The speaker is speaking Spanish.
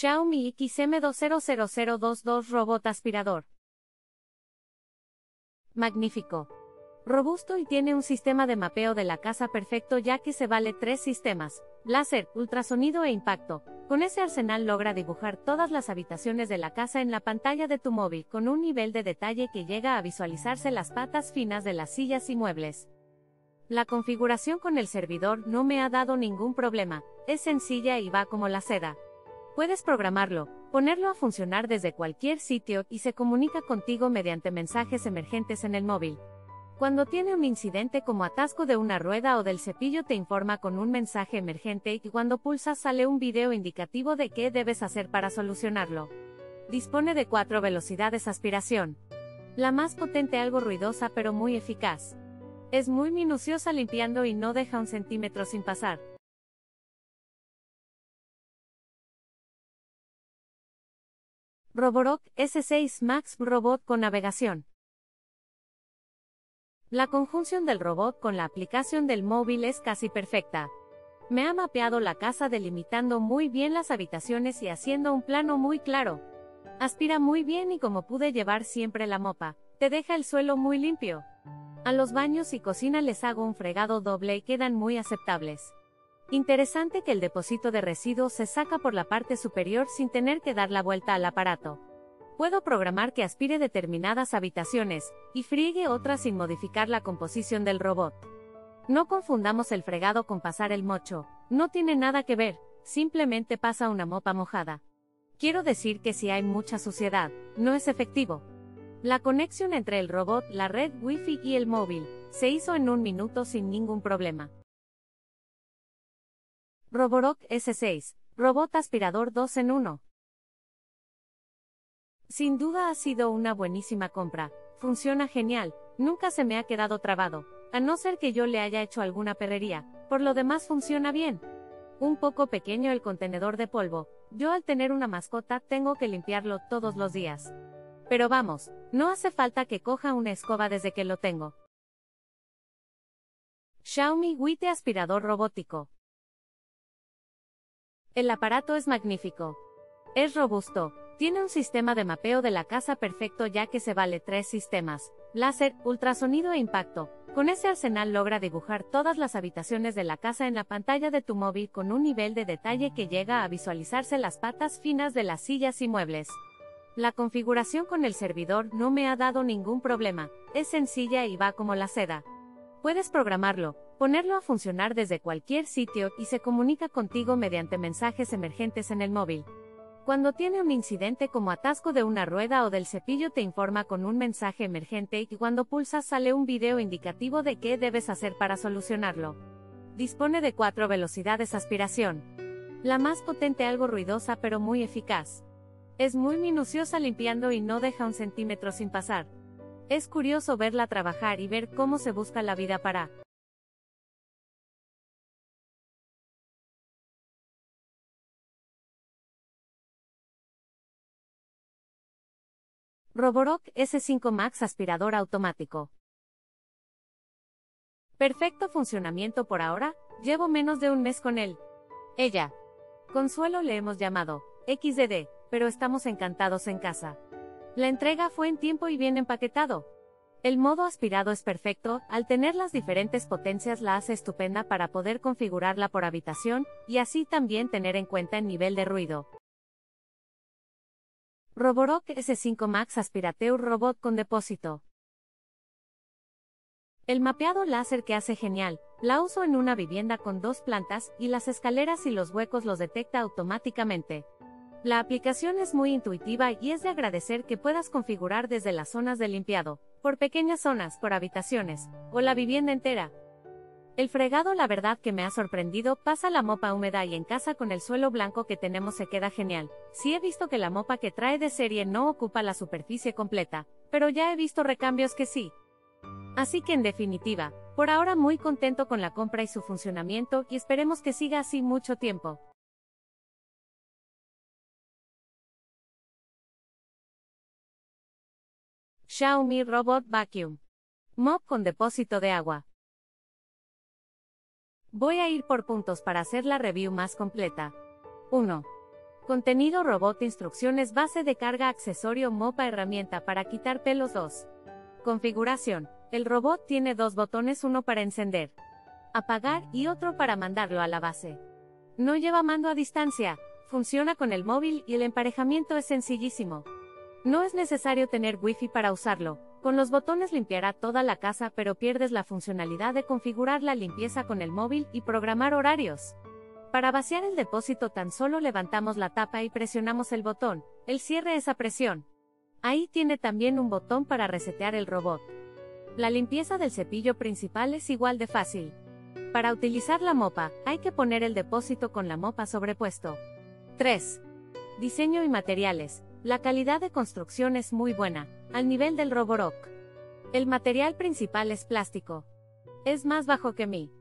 Xiaomi XM200022 Robot Aspirador. Magnífico. Robusto y tiene un sistema de mapeo de la casa perfecto ya que se vale tres sistemas, láser, ultrasonido e impacto. Con ese arsenal logra dibujar todas las habitaciones de la casa en la pantalla de tu móvil con un nivel de detalle que llega a visualizarse las patas finas de las sillas y muebles. La configuración con el servidor no me ha dado ningún problema, es sencilla y va como la seda. Puedes programarlo, ponerlo a funcionar desde cualquier sitio y se comunica contigo mediante mensajes emergentes en el móvil. Cuando tiene un incidente como atasco de una rueda o del cepillo te informa con un mensaje emergente y cuando pulsas sale un video indicativo de qué debes hacer para solucionarlo. Dispone de cuatro velocidades aspiración. La más potente algo ruidosa pero muy eficaz. Es muy minuciosa limpiando y no deja un centímetro sin pasar. Roborock S6 Max Robot con navegación. La conjunción del robot con la aplicación del móvil es casi perfecta. Me ha mapeado la casa delimitando muy bien las habitaciones y haciendo un plano muy claro. Aspira muy bien y como pude llevar siempre la mopa, te deja el suelo muy limpio. A los baños y cocina les hago un fregado doble y quedan muy aceptables. Interesante que el depósito de residuos se saca por la parte superior sin tener que dar la vuelta al aparato. Puedo programar que aspire determinadas habitaciones, y friegue otras sin modificar la composición del robot. No confundamos el fregado con pasar el mocho, no tiene nada que ver, simplemente pasa una mopa mojada. Quiero decir que si hay mucha suciedad, no es efectivo. La conexión entre el robot, la red Wi-Fi y el móvil, se hizo en un minuto sin ningún problema. Roborock S6, robot aspirador 2 en 1. Sin duda ha sido una buenísima compra, funciona genial, nunca se me ha quedado trabado, a no ser que yo le haya hecho alguna perrería, por lo demás funciona bien. Un poco pequeño el contenedor de polvo, yo al tener una mascota tengo que limpiarlo todos los días. Pero vamos, no hace falta que coja una escoba desde que lo tengo. Xiaomi Wite aspirador robótico. El aparato es magnífico. Es robusto, tiene un sistema de mapeo de la casa perfecto ya que se vale tres sistemas, láser, ultrasonido e impacto. Con ese arsenal logra dibujar todas las habitaciones de la casa en la pantalla de tu móvil con un nivel de detalle que llega a visualizarse las patas finas de las sillas y muebles. La configuración con el servidor no me ha dado ningún problema, es sencilla y va como la seda. Puedes programarlo, ponerlo a funcionar desde cualquier sitio y se comunica contigo mediante mensajes emergentes en el móvil. Cuando tiene un incidente como atasco de una rueda o del cepillo te informa con un mensaje emergente y cuando pulsas sale un video indicativo de qué debes hacer para solucionarlo. Dispone de cuatro velocidades aspiración. La más potente algo ruidosa pero muy eficaz. Es muy minuciosa limpiando y no deja un centímetro sin pasar. Es curioso verla trabajar y ver cómo se busca la vida para Roborock S5 Max aspirador automático. Perfecto funcionamiento por ahora, llevo menos de un mes con él. Ella. Consuelo le hemos llamado, XDD, pero estamos encantados en casa. La entrega fue en tiempo y bien empaquetado. El modo aspirado es perfecto, al tener las diferentes potencias la hace estupenda para poder configurarla por habitación, y así también tener en cuenta el nivel de ruido. Roborock S5 Max Aspirateur Robot con depósito. El mapeado láser que hace genial, la uso en una vivienda con dos plantas y las escaleras y los huecos los detecta automáticamente. La aplicación es muy intuitiva y es de agradecer que puedas configurar desde las zonas de limpiado, por pequeñas zonas, por habitaciones, o la vivienda entera, el fregado la verdad que me ha sorprendido, pasa la mopa húmeda y en casa con el suelo blanco que tenemos se queda genial. Sí he visto que la mopa que trae de serie no ocupa la superficie completa, pero ya he visto recambios que sí. Así que en definitiva, por ahora muy contento con la compra y su funcionamiento y esperemos que siga así mucho tiempo. Xiaomi Robot Vacuum. Mop con depósito de agua. Voy a ir por puntos para hacer la review más completa. 1. Contenido robot instrucciones base de carga accesorio mopa herramienta para quitar pelos 2. Configuración. El robot tiene dos botones, uno para encender, apagar y otro para mandarlo a la base. No lleva mando a distancia, funciona con el móvil y el emparejamiento es sencillísimo. No es necesario tener wifi para usarlo, con los botones limpiará toda la casa pero pierdes la funcionalidad de configurar la limpieza con el móvil y programar horarios. Para vaciar el depósito tan solo levantamos la tapa y presionamos el botón, el cierre esa presión. Ahí tiene también un botón para resetear el robot. La limpieza del cepillo principal es igual de fácil. Para utilizar la mopa, hay que poner el depósito con la mopa sobrepuesto. 3. Diseño y materiales. La calidad de construcción es muy buena, al nivel del Roborock. El material principal es plástico. Es más bajo que mi